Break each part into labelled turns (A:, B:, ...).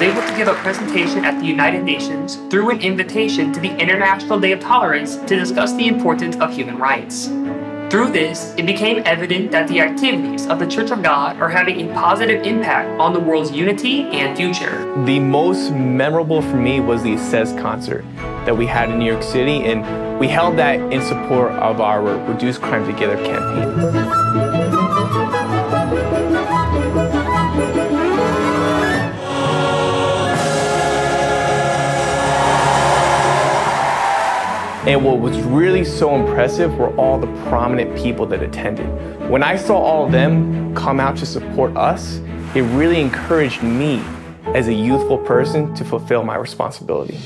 A: was able to give a presentation at the United Nations through an invitation to the International Day of Tolerance to discuss the importance of human rights. Through this, it became evident that the activities of the Church of God are having a positive impact on the world's unity and future.
B: The most memorable for me was the Says concert that we had in New York City, and we held that in support of our Reduce Crime Together campaign. And what was really so impressive were all the prominent people that attended. When I saw all of them come out to support us, it really encouraged me as a youthful person to fulfill my responsibility.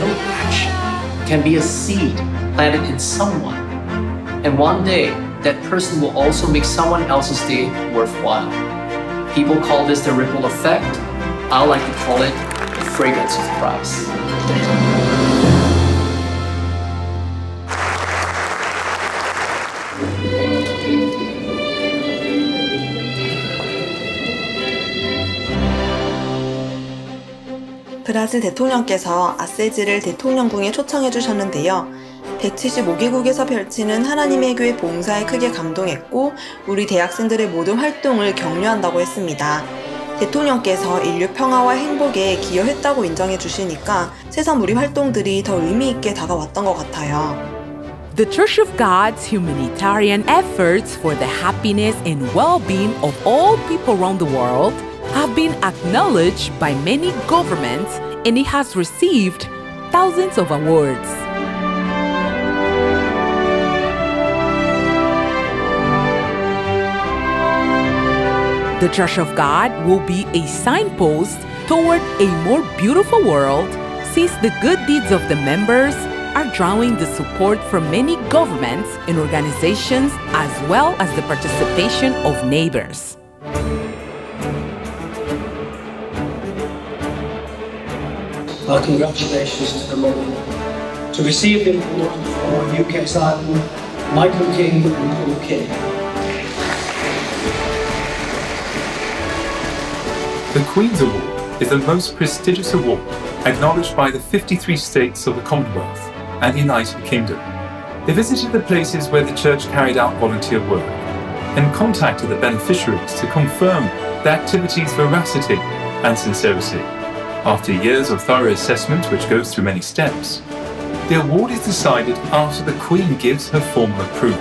C: Little action can be a seed planted in someone. And one day, that person will also make someone else's day worthwhile. People call this the ripple effect. I like to call it the fragrance of Christ.
D: 브라질 대통령께서 아세지를 대통령궁에 초청해 주셨는데요. 175개국에서 펼치는 하나님의 교회 봉사에 크게 감동했고 우리 대학생들의 모든 활동을 격려한다고 했습니다. 대통령께서 인류 평화와 행복에 기여했다고 인정해 주시니까 새삼 우리 활동들이 더 의미 있게 다가왔던 것 같아요.
E: The Church of God's humanitarian efforts for the happiness and well-being of all people around the world have been acknowledged by many governments and it has received thousands of awards. The Church of God will be a signpost toward a more beautiful world since the good deeds of the members are drawing the support from many governments and organizations as well as the participation of neighbors.
F: Our congratulations to the Lord. To receive the award for UK Asylum, Michael King and Paul King.
G: The Queen's Award is the most prestigious award acknowledged by the 53 states of the Commonwealth and the United Kingdom. They visited the places where the Church carried out volunteer work and contacted the beneficiaries to confirm the activity's veracity and sincerity. After years of thorough assessment, which goes through many steps, the award is decided after the Queen gives her formal approval.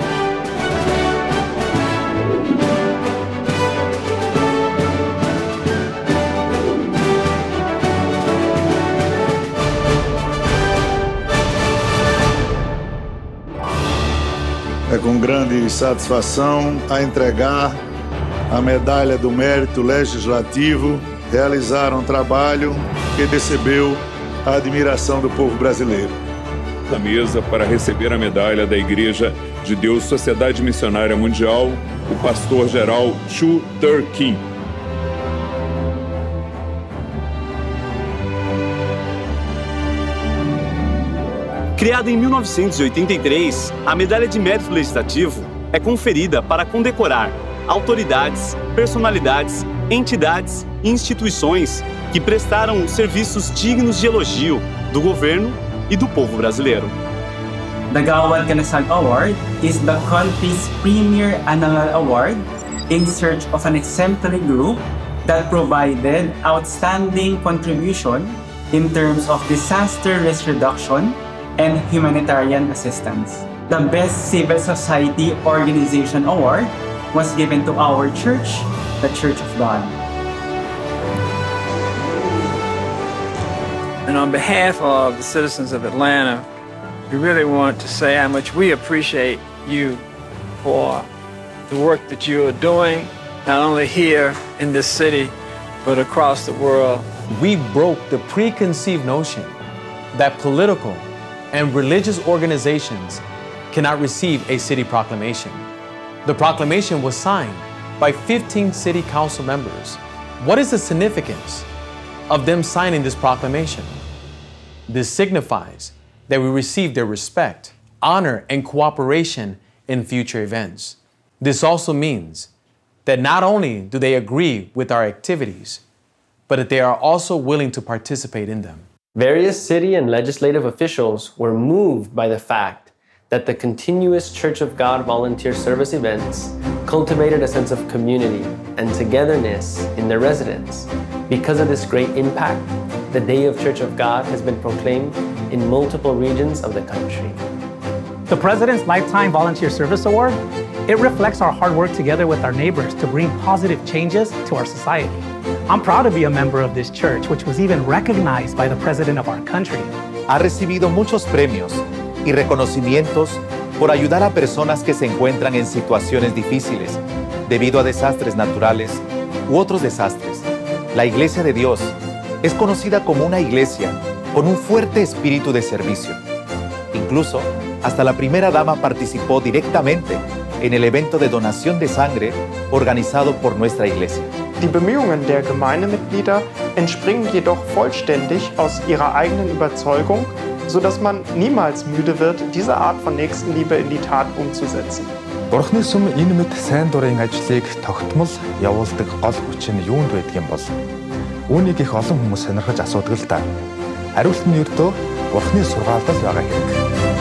H: É com grande satisfação a entregar a medalha do mérito legislativo. Realizaram um trabalho que recebeu a admiração do povo brasileiro.
I: Da mesa para receber a medalha da Igreja de Deus Sociedade Missionária Mundial, o pastor-geral Chu Turkin.
J: Criada em 1983, a Medalha de Mérito Legislativo é conferida para condecorar autoridades, personalidades, entidades e instituições que prestaram serviços dignos de elogio do governo e do povo brasileiro.
K: The Gawad Ganasag Award is the country's premier annual award in search of an exemplary group that provided outstanding contribution in terms of disaster risk reduction and humanitarian assistance. The Best Civil Society Organization Award was given to our church, the Church of God.
L: And on behalf of the citizens of Atlanta, we really want to say how much we appreciate you for the work that you are doing, not only here in this city, but across the world.
M: We broke the preconceived notion that political and religious organizations cannot receive a city proclamation. The proclamation was signed by 15 city council members. What is the significance of them signing this proclamation? This signifies that we receive their respect, honor, and cooperation in future events. This also means that not only do they agree with our activities, but that they are also willing to participate in them.
C: Various city and legislative officials were moved by the fact that the continuous Church of God volunteer service events cultivated a sense of community and togetherness in their residents. Because of this great impact, the Day of Church of God has been proclaimed in multiple regions of the country.
N: The President's Lifetime Volunteer Service Award, it reflects our hard work together with our neighbors to bring positive changes to our society. I'm proud to be a member of this church, which was even recognized by the President of our country.
O: Ha recibido muchos premios y reconocimientos por ayudar a personas que se encuentran en situaciones difíciles debido a desastres naturales u otros desastres. La Iglesia de Dios es conocida como una iglesia con un fuerte espíritu de servicio. Incluso, hasta la primera dama participó directamente en el evento de donación de sangre organizado por nuestra iglesia.
P: Die Bemühungen der Gemeindemitglieder entspringen jedoch vollständig aus ihrer eigenen Überzeugung, sodass man niemals müde wird, diese Art von Nächstenliebe in die Tat umzusetzen.
Q: Бурхны сүм энэ мэд сайн дурын ажлыг тогтмол явуулдаг гол хүч нь юунд байдаг юм бол үүнийг их олон хүмүүс сонирхож асуудаг л да. Хариулт нь ердөө Бурхны сургаалд л байгаа хэрэг.